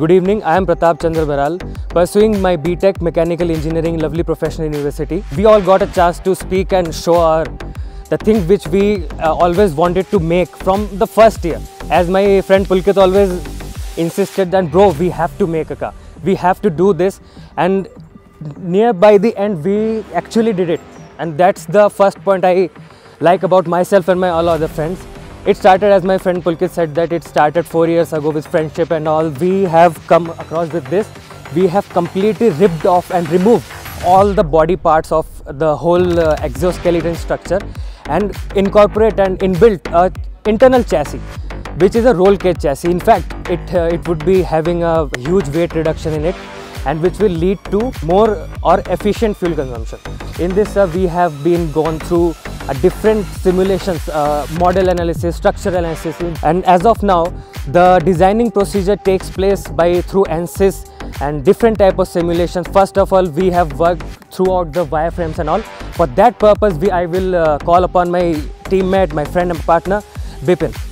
Good evening, I am Pratap Chandra Baral, pursuing my BTech Mechanical Engineering Lovely Professional University. We all got a chance to speak and show our the thing which we uh, always wanted to make from the first year. As my friend Pulkit always insisted that bro, we have to make a car. We have to do this and near by the end we actually did it. And that's the first point I like about myself and my all other friends it started as my friend Pulkit said that it started four years ago with friendship and all. We have come across with this. We have completely ripped off and removed all the body parts of the whole uh, exoskeleton structure and incorporate and inbuilt a internal chassis which is a roll cage chassis. In fact, it, uh, it would be having a huge weight reduction in it and which will lead to more or efficient fuel consumption. In this, uh, we have been gone through different simulations, uh, model analysis, structural analysis, and as of now, the designing procedure takes place by through ANSYS and different type of simulations. First of all, we have worked throughout the wireframes and all. For that purpose, we I will uh, call upon my teammate, my friend and partner, Bipin.